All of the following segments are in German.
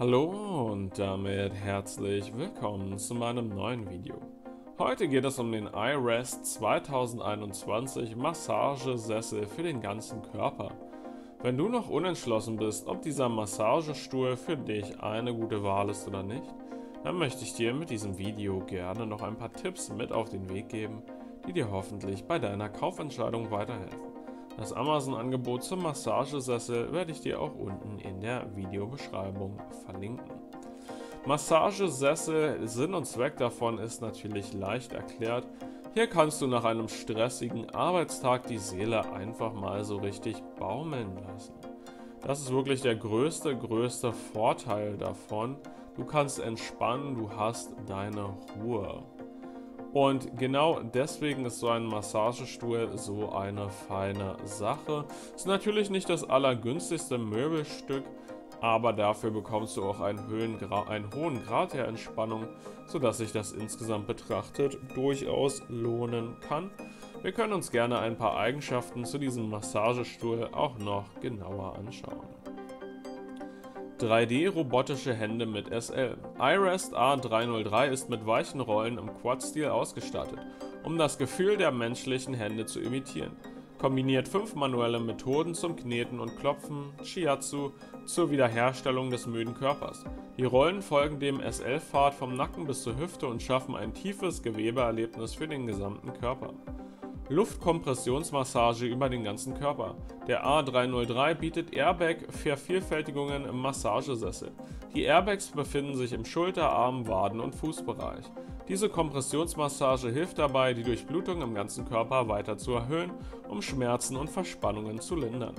Hallo und damit herzlich willkommen zu meinem neuen Video. Heute geht es um den iRest 2021 Massagesessel für den ganzen Körper. Wenn du noch unentschlossen bist, ob dieser Massagestuhl für dich eine gute Wahl ist oder nicht, dann möchte ich dir mit diesem Video gerne noch ein paar Tipps mit auf den Weg geben, die dir hoffentlich bei deiner Kaufentscheidung weiterhelfen. Das Amazon-Angebot zum Massagesessel werde ich dir auch unten in der Videobeschreibung verlinken. Massagesessel, Sinn und Zweck davon ist natürlich leicht erklärt. Hier kannst du nach einem stressigen Arbeitstag die Seele einfach mal so richtig baumeln lassen. Das ist wirklich der größte, größte Vorteil davon. Du kannst entspannen, du hast deine Ruhe. Und genau deswegen ist so ein Massagestuhl so eine feine Sache. Ist natürlich nicht das allergünstigste Möbelstück, aber dafür bekommst du auch einen, einen, hohen Grad der Entspannung, sodass sich das insgesamt betrachtet durchaus lohnen kann. Wir können uns gerne ein paar Eigenschaften zu diesem Massagestuhl auch noch genauer anschauen. 3D-robotische Hände mit SL. iRest A303 ist mit weichen Rollen im Quad-Stil ausgestattet, um das Gefühl der menschlichen Hände zu imitieren. Kombiniert fünf manuelle Methoden zum Kneten und Klopfen, Shiatsu, zur Wiederherstellung des müden Körpers. Die Rollen folgen dem SL-Pfad vom Nacken bis zur Hüfte und schaffen ein tiefes Gewebeerlebnis für den gesamten Körper. Luftkompressionsmassage über den ganzen Körper. Der A303 bietet Airbag-Vervielfältigungen im Massagesessel. Die Airbags befinden sich im Schulter-, Arm-, Waden- und Fußbereich. Diese Kompressionsmassage hilft dabei, die Durchblutung im ganzen Körper weiter zu erhöhen, um Schmerzen und Verspannungen zu lindern.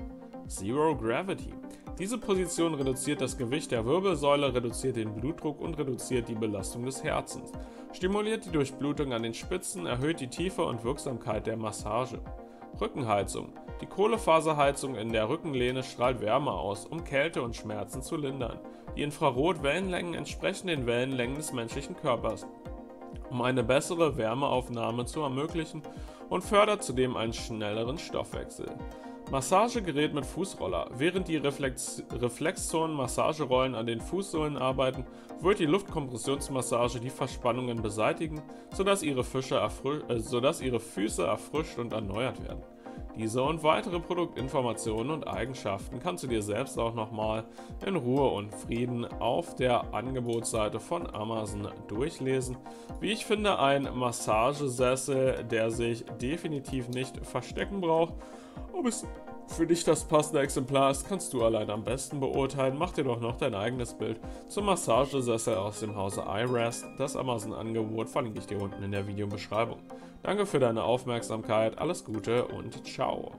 Zero Gravity. Diese Position reduziert das Gewicht der Wirbelsäule, reduziert den Blutdruck und reduziert die Belastung des Herzens, stimuliert die Durchblutung an den Spitzen, erhöht die Tiefe und Wirksamkeit der Massage. Rückenheizung. Die Kohlefaserheizung in der Rückenlehne strahlt Wärme aus, um Kälte und Schmerzen zu lindern. Die Infrarot-Wellenlängen entsprechen den Wellenlängen des menschlichen Körpers, um eine bessere Wärmeaufnahme zu ermöglichen und fördert zudem einen schnelleren Stoffwechsel. Massagegerät mit Fußroller. Während die Reflex Reflexzonen-Massagerollen an den Fußsohlen arbeiten, wird die Luftkompressionsmassage die Verspannungen beseitigen, sodass ihre, äh, sodass ihre Füße erfrischt und erneuert werden. Diese und weitere Produktinformationen und Eigenschaften kannst du dir selbst auch nochmal in Ruhe und Frieden auf der Angebotsseite von Amazon durchlesen. Wie ich finde, ein Massagesessel, der sich definitiv nicht verstecken braucht. Ob es für dich das passende Exemplar ist, kannst du allein am besten beurteilen. Mach dir doch noch dein eigenes Bild zum Massagesessel aus dem Hause iRest. Das Amazon-Angebot verlinke ich dir unten in der Videobeschreibung. Danke für deine Aufmerksamkeit, alles Gute und ciao.